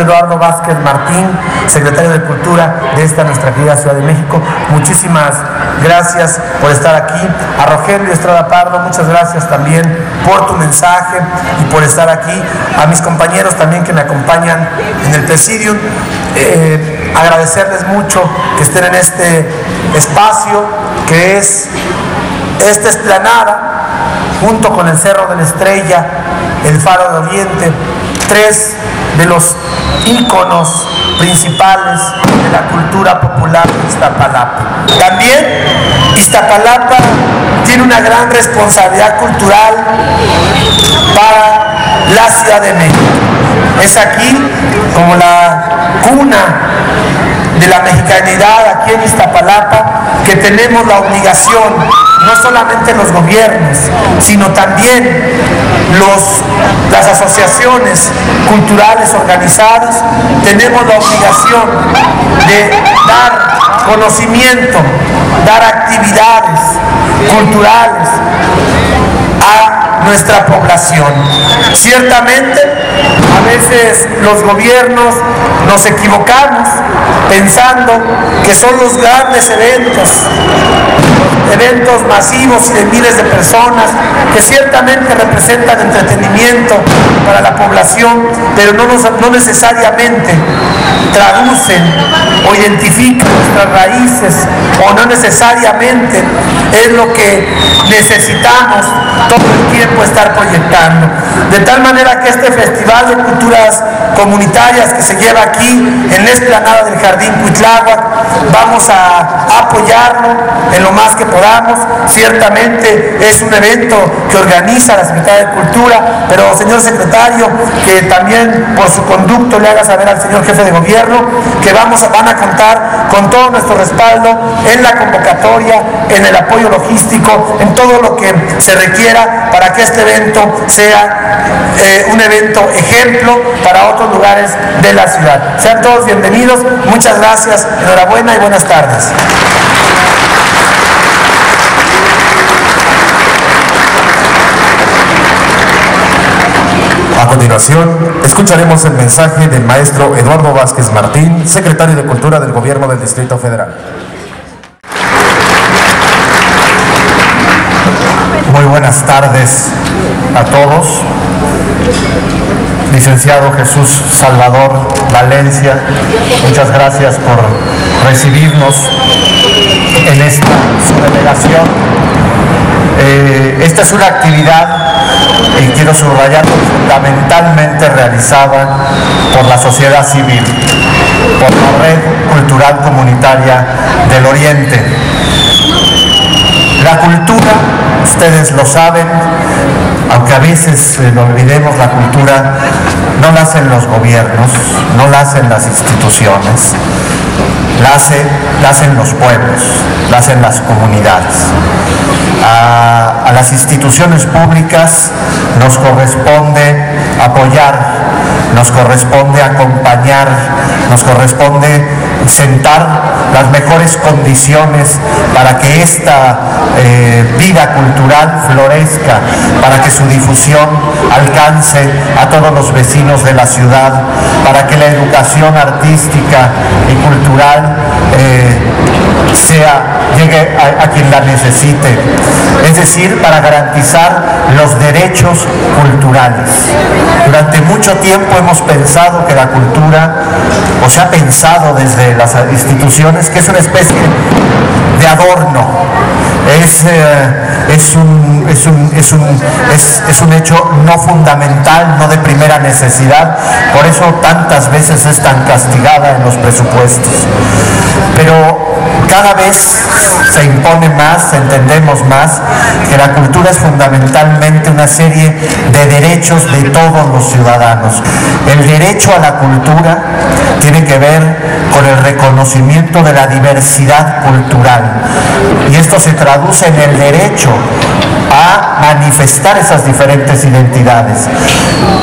Eduardo Vázquez Martín, secretario de Cultura de esta nuestra querida Ciudad de México. Muchísimas gracias por estar aquí. A Rogelio Estrada Pardo, muchas gracias también por tu mensaje y por estar aquí. A mis compañeros también que me acompañan en el Presidium. Eh, agradecerles mucho que estén en este espacio que es esta esplanada junto con el Cerro de la Estrella, el Faro de Oriente, tres de los íconos principales de la cultura popular de Iztapalapa. También Iztapalapa tiene una gran responsabilidad cultural para la Ciudad de México. Es aquí como la cuna de la mexicanidad aquí en Iztapalapa que tenemos la obligación no solamente los gobiernos, sino también los, las asociaciones culturales organizadas, tenemos la obligación de dar conocimiento, dar actividades culturales a nuestra población. Ciertamente, a veces los gobiernos nos equivocamos pensando que son los grandes eventos, eventos masivos de miles de personas que ciertamente representan entretenimiento para la población, pero no, nos- no necesariamente traducen o identifican nuestras raíces o no necesariamente es lo que necesitamos todo el tiempo estar proyectando. De tal manera que este Festival de Culturas Comunitarias que se lleva aquí en la explanada del Jardín Cuitláhuac, vamos a apoyarlo en lo más que podamos. Ciertamente es un evento que organiza la Secretaría de Cultura, pero señor secretario, que también por su conducto le haga saber al señor jefe de gobierno que vamos van a contar con todo nuestro respaldo en la convocatoria, en el apoyo logístico, en todo lo que se requiera para que este evento sea eh, un evento ejemplo para otros lugares de la ciudad. Sean todos bienvenidos, muchas gracias, enhorabuena y buenas tardes. Continuación, escucharemos el mensaje del maestro Eduardo Vázquez Martín, secretario de Cultura del Gobierno del Distrito Federal. Muy buenas tardes a todos. Licenciado Jesús Salvador Valencia, muchas gracias por recibirnos en esta delegación. Eh, esta es una actividad, y quiero subrayarlo, fundamentalmente realizada por la sociedad civil, por la Red Cultural Comunitaria del Oriente. La cultura, ustedes lo saben, aunque a veces eh, lo olvidemos, la cultura no la hacen los gobiernos, no la hacen las instituciones, la hacen los pueblos, la hacen las comunidades. A, a las instituciones públicas nos corresponde apoyar, nos corresponde acompañar, nos corresponde sentar las mejores condiciones para que esta eh, vida cultural florezca, para que su difusión alcance a todos los vecinos de la ciudad, para que la educación artística y cultural eh, sea, llegue a, quien la necesite. Es decir, para garantizar los derechos culturales. Durante mucho tiempo hemos pensado que la cultura, o se ha pensado desde las instituciones, que es una especie de adorno. Es, eh, es, un, es, un, es, un, es un hecho no fundamental, no de primera necesidad, por eso tantas veces es tan castigada en los presupuestos. Pero cada vez se impone más, entendemos más, que la cultura es fundamentalmente una serie de derechos de todos los ciudadanos. El derecho a la cultura tiene que ver con el reconocimiento de la diversidad cultural. Y esto se traduce en el derecho a manifestar esas diferentes identidades.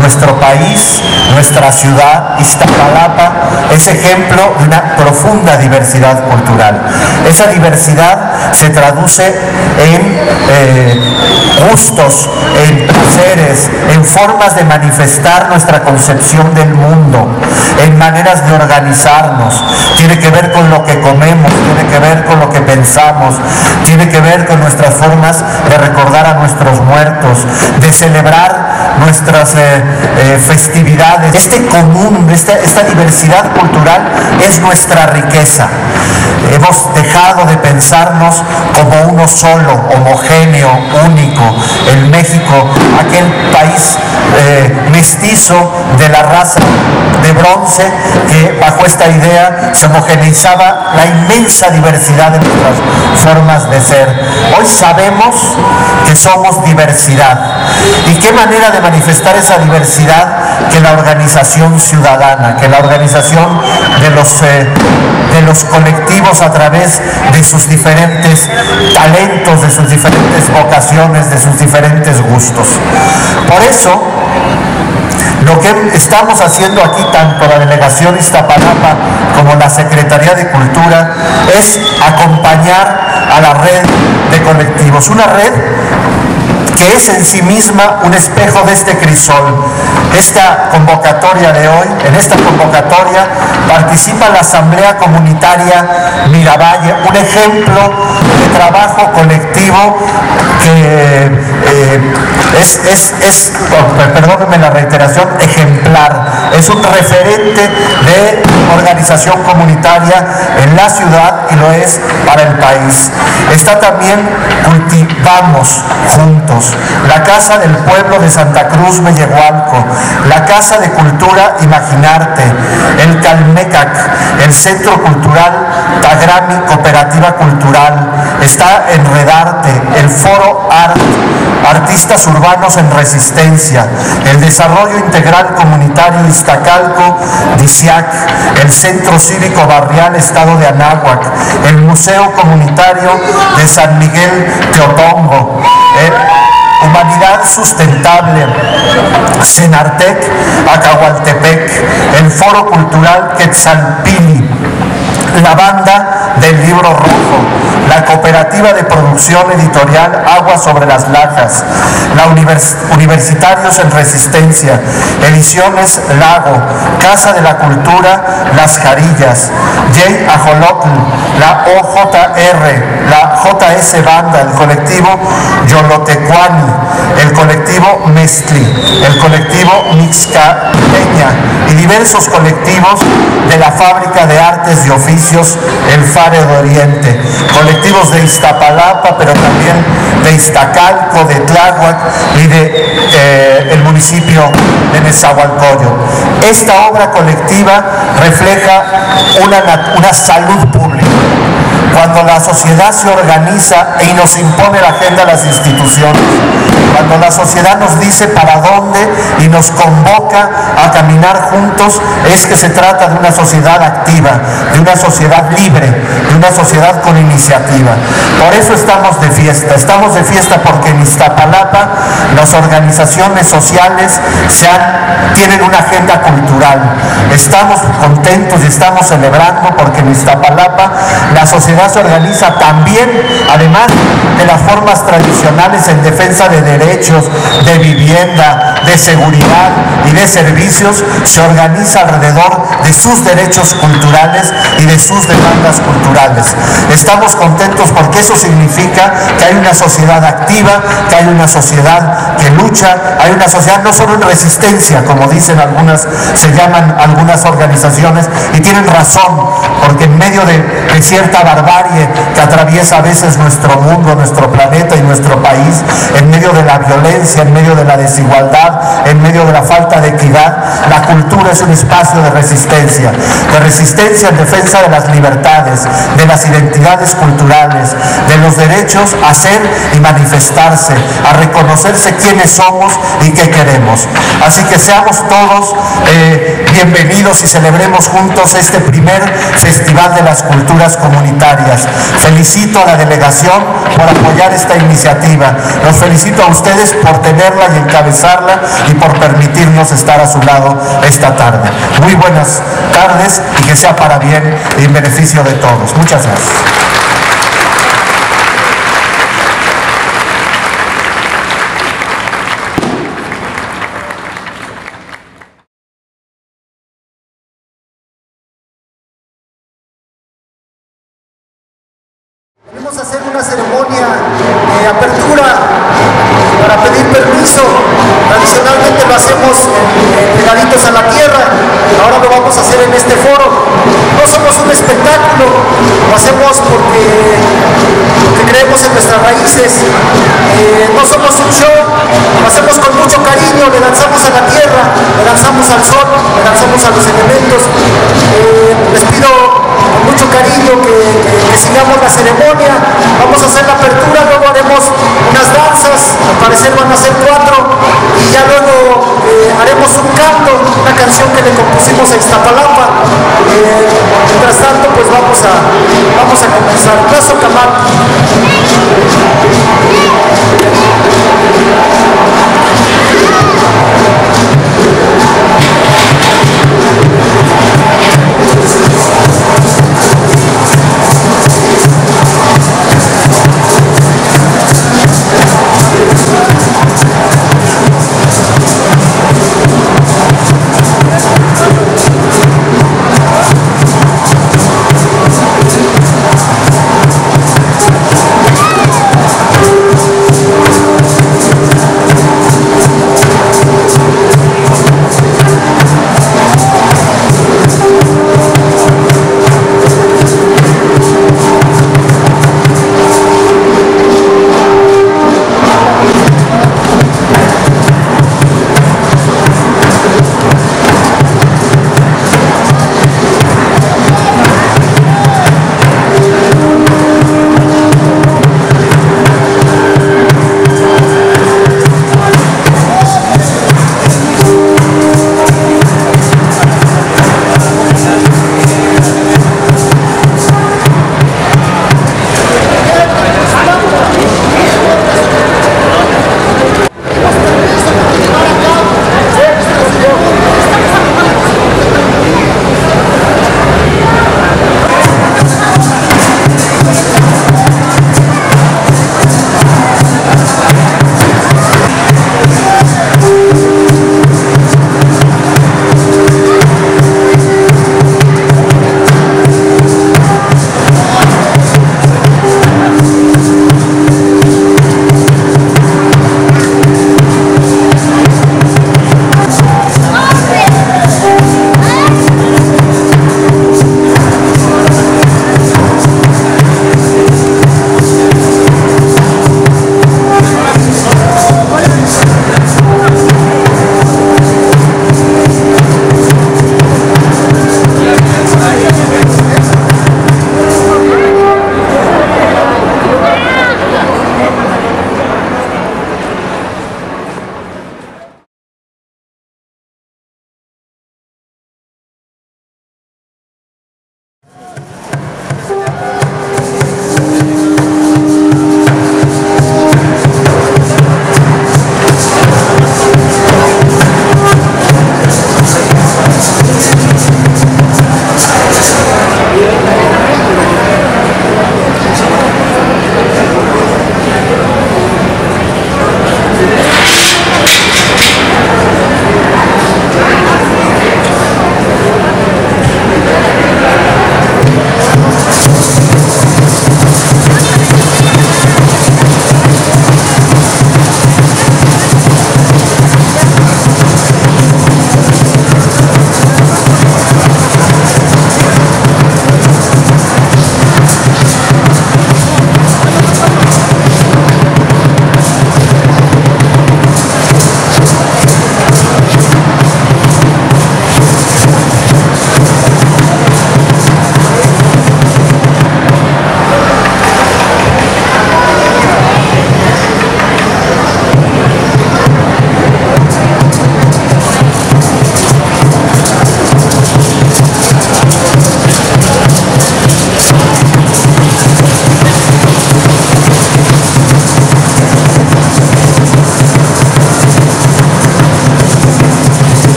Nuestro país, nuestra ciudad, Iztapalapa, es ejemplo de una profunda diversidad cultural. Esa diversidad se traduce en eh, gustos, en placeres, en formas de manifestar nuestra concepción del mundo, en maneras de organizarnos. Tiene que ver con lo que comemos, tiene que ver con lo que pensamos, tiene que ver con nuestras formas de recordar a nuestros muertos, de celebrar nuestras eh, eh, festividades. Este común, esta, esta diversidad cultural es nuestra riqueza. Hemos dejado de pensarnos como uno solo, homogéneo, único. El México, aquel país eh, mestizo de la raza de bronce, que bajo esta idea se homogeneizaba la inmensa diversidad de nuestras formas de ser. Hoy sabemos que somos diversidad. ¿Y qué manera de manifestar esa diversidad que la organización ciudadana, que la organización de los, eh, de los colectivos a través de sus diferentes talentos, de sus diferentes vocaciones, de sus diferentes gustos? Por eso, lo que estamos haciendo aquí, tanto la delegación Iztapalapa como la Secretaría de Cultura, es acompañar a la red de colectivos. Una red que es en sí misma un espejo de este crisol. Esta convocatoria de hoy, en esta convocatoria participa la Asamblea Comunitaria Miravalle, un ejemplo de trabajo colectivo que eh, es, es, es, perdónenme la reiteración, ejemplar. Es un referente de organización comunitaria en la ciudad y lo es para el país. Está también Cultivamos Juntos, la Casa del Pueblo de Santa Cruz Mellehualco, la Casa de Cultura Imaginarte, el Calmecac, el Centro Cultural Tagrami Cooperativa Cultural, está Enredarte, el Foro Art, Artistas Urbanos en Resistencia, el Desarrollo Integral Comunitario Iztacalco, DICIAC, el Centro Cívico Barrial Estado de Anáhuac, el Museo Comunitario de San Miguel Teotongo, Humanidad Sustentable, Senartec, Acahualtepec, el Foro Cultural Quetzalpini, la banda del libro rojo, la cooperativa de producción editorial Agua sobre las Lajas, la univers Universitarios en Resistencia, Ediciones Lago, Casa de la Cultura Las Jarillas, J. Ajolotl, la OJR, la JS Banda, el colectivo Yolotecuani, el colectivo Mestli, el colectivo Mixcapeña y diversos colectivos de la Fábrica de Artes y Oficios El Faro de Oriente, colectivos de Iztapalapa, pero también de Iztacalco, de Tláhuac y de eh, municipio de Nezahualcóyotl. Esta obra colectiva refleja una, una salud pública cuando la sociedad se organiza y nos impone la agenda a las instituciones, cuando la sociedad nos dice para dónde y nos convoca a caminar juntos, es que se trata de una sociedad activa, de una sociedad libre, de una sociedad con iniciativa. Por eso estamos de fiesta, estamos de fiesta porque en Iztapalapa las organizaciones sociales tienen una agenda cultural. Estamos contentos y estamos celebrando porque en Iztapalapa la sociedad se organiza también, además de las formas tradicionales en defensa de derechos, de vivienda, de seguridad y de servicios, se organiza alrededor de sus derechos culturales y de sus demandas culturales. Estamos contentos porque eso significa que hay una sociedad activa, que hay una sociedad que lucha, hay una sociedad no solo en resistencia, como dicen algunas, se llaman algunas organizaciones, y tienen razón, porque en medio de, cierta barbarie que atraviesa a veces nuestro mundo, nuestro planeta y nuestro país, en medio de la violencia, en medio de la desigualdad, en medio de la falta de equidad, la cultura es un espacio de resistencia, de resistencia en defensa de las libertades, de las identidades culturales, de los derechos a ser y manifestarse, a reconocerse quiénes somos y qué queremos. Así que seamos todos eh, bienvenidos y celebremos juntos este primer Festival de las Culturas Comunitarias Felicito a la delegación por apoyar esta iniciativa. Los felicito a ustedes por tenerla y encabezarla y por permitirnos estar a su lado esta tarde. Muy buenas tardes y que sea para bien y en beneficio de todos. Muchas gracias. Hacer una ceremonia de apertura para pedir permiso. Lo hacemos eh, pegaditos a la tierra, ahora lo vamos a hacer en este foro. No somos un espectáculo, lo hacemos porque, creemos en nuestras raíces. Eh, no somos un show, lo hacemos con mucho cariño, le lanzamos a la tierra, le lanzamos al sol, le lanzamos a los elementos. Eh, les pido con mucho cariño que, que- que sigamos la ceremonia. Vamos a hacer la apertura, luego haremos unas danzas, al parecer van a ser cuatro, y ya luego eh, haremos un canto, una canción que le compusimos a Iztapalapa. Eh, mientras tanto, pues vamos a, vamos a comenzar. Paso Camal.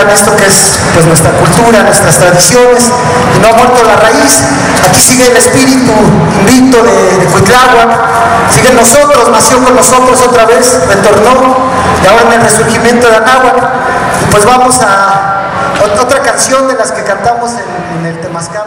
Respetan esto que es pues, nuestra cultura, nuestras tradiciones, y no ha muerto la raíz. Aquí sigue el espíritu invicto de, de Cuitláhuac, sigue nosotros, nació con nosotros otra vez, retornó, y ahora en el resurgimiento de Anáhuac. Pues vamos a ot- otra canción de las que cantamos en, en el Temazcal.